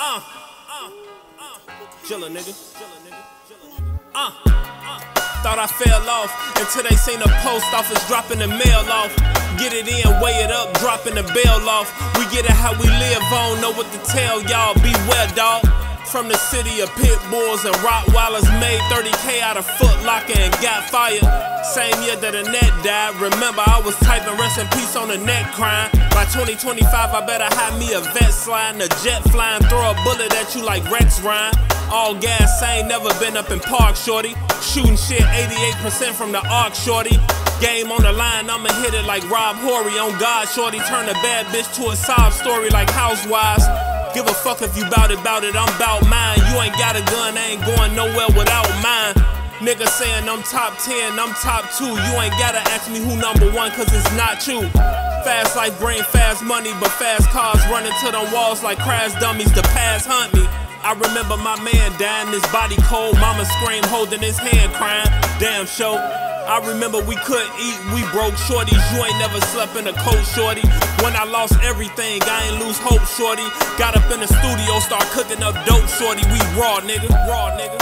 Uh, uh, uh. Chillin', nigga. Uh, uh. Thought I fell off until they seen the post office dropping the mail off. Get it in, weigh it up, dropping the bail off. We get it how we live on, know what to tell y'all. Beware, dog. From the city of pit bulls and Rottweilers, made 30k out of Foot Locker and got fired. Same year that Annette died. Remember, I was typing rest in peace on the neck crying. By 2025, I better have me a vet sliding, a jet flying, throw a bullet at you like Rex Ryan. All gas, I ain't never been up in Park, shorty. Shooting shit 88% from the arc, shorty. Game on the line, I'ma hit it like Rob Horry on God, shorty. Turn a bad bitch to a sob story like Housewives. Give a fuck if you bout it, bout it, I'm bout mine. You ain't got a gun, I ain't going nowhere without mine. Nigga saying I'm top 10, I'm top 2. You ain't gotta ask me who number one, cause it's not you. Fast life bring fast money, but fast cars running to them walls like crash dummies. The past hunt me. I remember my man dying, his body cold. Mama scream, holding his hand, crying. Damn, show. I remember we couldn't eat, we broke shorties. You ain't never slept in a coat, shorty. When I lost everything, I ain't lose hope, shorty. Got up in the studio, start cooking up dope, shorty. We raw, nigga, raw, nigga.